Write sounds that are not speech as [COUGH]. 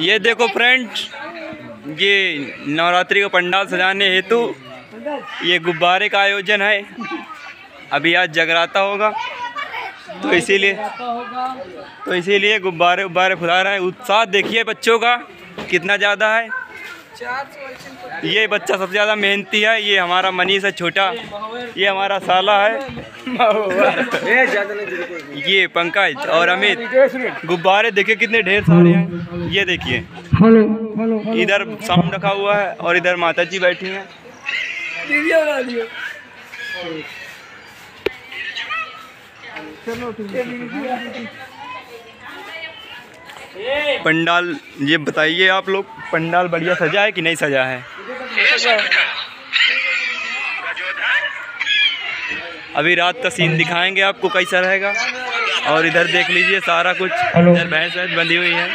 ये देखो फ्रेंड, ये नवरात्रि का पंडाल सजाने हेतु ये गुब्बारे का आयोजन है। अभी आज जगराता होगा तो इसीलिए तो इसीलिए गुब्बारे गुब्बारे फुला रहे हैं। उत्साह देखिए बच्चों का, कितना ज़्यादा है। ये बच्चा सबसे ज़्यादा मेहनती है ये हमारा मनीष है छोटा ये हमारा साला है। [LAUGHS] ये पंकज और अमित। गुब्बारे देखिए कितने ढेर सारे हैं। ये देखिए। इधर साउंड रखा हुआ है और इधर माता जी बैठी हैं। पंडाल ये बताइए आप लोग पंडाल बढ़िया सजा है कि नहीं सजा है? अभी रात का सीन दिखाएँगे आपको कैसा रहेगा। और इधर देख लीजिए सारा कुछ। इधर भैंस वैंस बंधी हुई है।